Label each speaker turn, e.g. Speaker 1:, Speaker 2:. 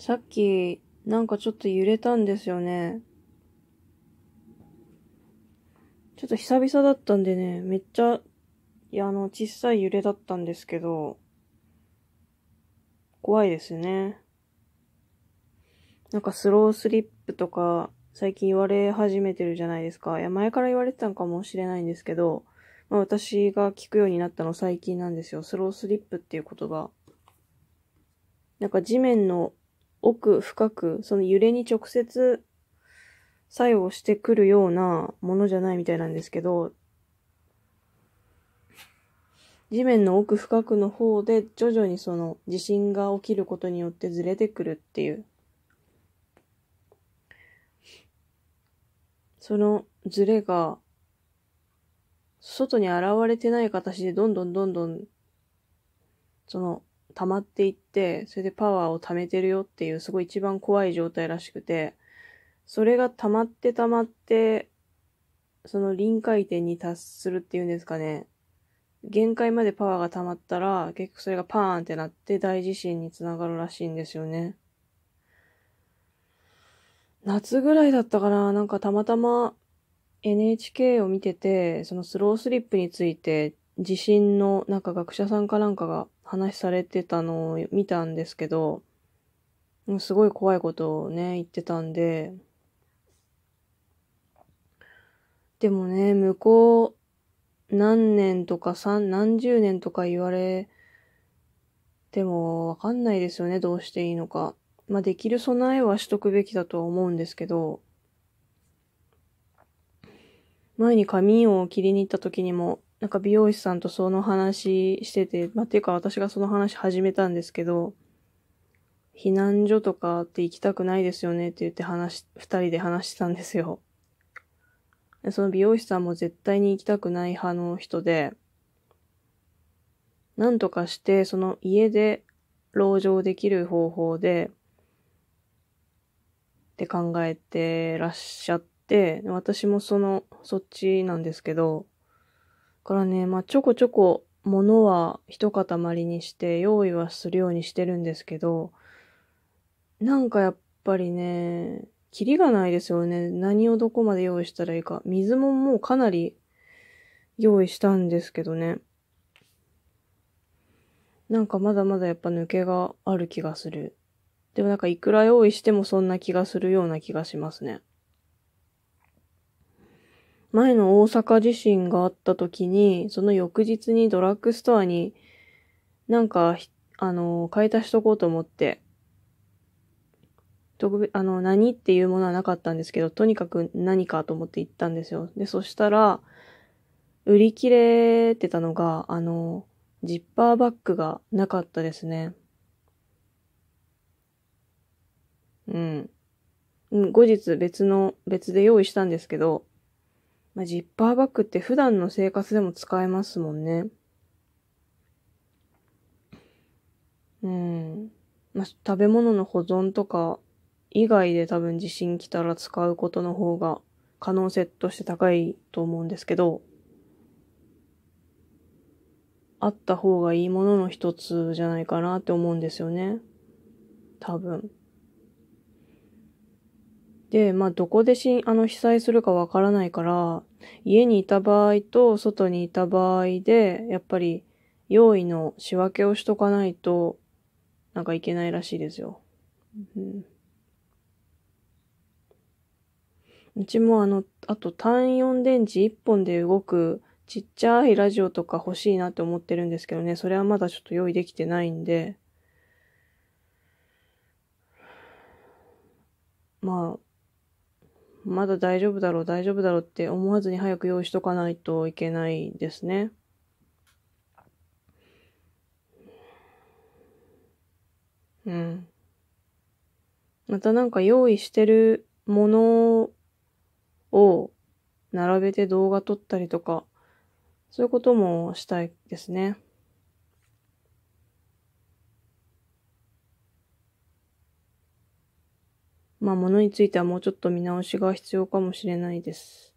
Speaker 1: さっき、なんかちょっと揺れたんですよね。ちょっと久々だったんでね、めっちゃ、いや、あの、小さい揺れだったんですけど、怖いですね。なんかスロースリップとか、最近言われ始めてるじゃないですか。いや、前から言われてたのかもしれないんですけど、まあ私が聞くようになったの最近なんですよ。スロースリップっていう言葉。なんか地面の奥深く、その揺れに直接作用してくるようなものじゃないみたいなんですけど、地面の奥深くの方で徐々にその地震が起きることによってずれてくるっていう。そのずれが外に現れてない形でどんどんどんどんその溜まっていって、それでパワーを溜めてるよっていうすごい一番怖い状態らしくて、それが溜まって溜まって、その臨界点に達するっていうんですかね。限界までパワーが溜まったら、結局それがパーンってなって大地震につながるらしいんですよね。夏ぐらいだったかななんかたまたま NHK を見てて、そのスロースリップについて地震のなんか学者さんかなんかが話されてたのを見たんですけど、すごい怖いことをね、言ってたんで、でもね、向こう何年とか三、何十年とか言われてもわかんないですよね、どうしていいのか。まあ、できる備えはしとくべきだとは思うんですけど、前に髪を切りに行った時にも、なんか美容師さんとその話してて、まあ、ていうか私がその話始めたんですけど、避難所とかって行きたくないですよねって言って話、二人で話してたんですよ。その美容師さんも絶対に行きたくない派の人で、なんとかしてその家で籠城できる方法で、って考えてらっしゃって、私もその、そっちなんですけど、からね、まあ、ちょこちょこ物は一塊にして用意はするようにしてるんですけど、なんかやっぱりね、キリがないですよね。何をどこまで用意したらいいか。水ももうかなり用意したんですけどね。なんかまだまだやっぱ抜けがある気がする。でもなんかいくら用意してもそんな気がするような気がしますね。前の大阪地震があった時に、その翌日にドラッグストアになんか、あの、買い足しとこうと思って、特別、あの、何っていうものはなかったんですけど、とにかく何かと思って行ったんですよ。で、そしたら、売り切れてたのが、あの、ジッパーバッグがなかったですね。うん。後日別の、別で用意したんですけど、まあ、ジッパーバッグって普段の生活でも使えますもんね。うん。まあ、食べ物の保存とか以外で多分地震来たら使うことの方が可能性として高いと思うんですけど、あった方がいいものの一つじゃないかなって思うんですよね。多分。で、まあ、どこでしんあの、被災するかわからないから、家にいた場合と外にいた場合で、やっぱり、用意の仕分けをしとかないと、なんかいけないらしいですよ。うん、うちもあの、あと単4電池1本で動くちっちゃいラジオとか欲しいなって思ってるんですけどね、それはまだちょっと用意できてないんで、まあ、まだ大丈夫だろう、大丈夫だろうって思わずに早く用意しとかないといけないですね。うん。またなんか用意してるものを並べて動画撮ったりとか、そういうこともしたいですね。まあ、ものについてはもうちょっと見直しが必要かもしれないです。